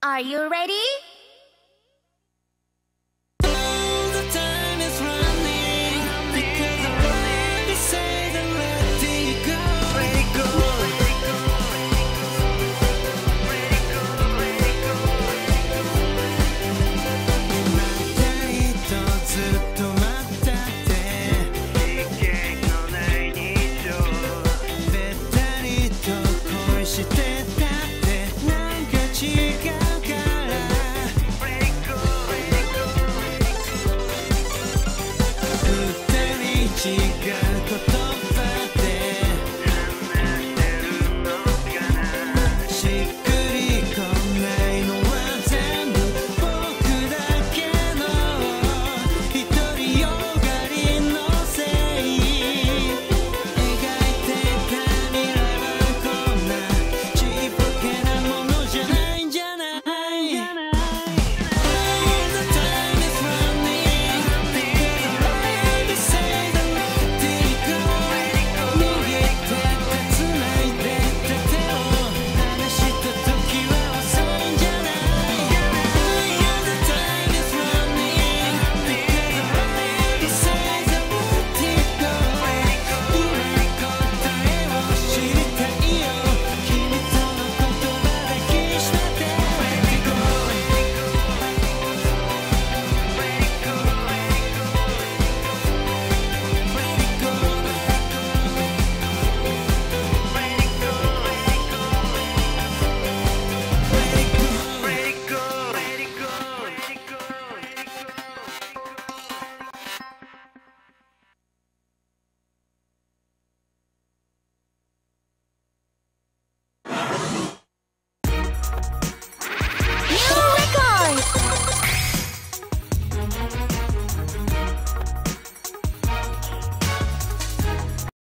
Are you ready? te.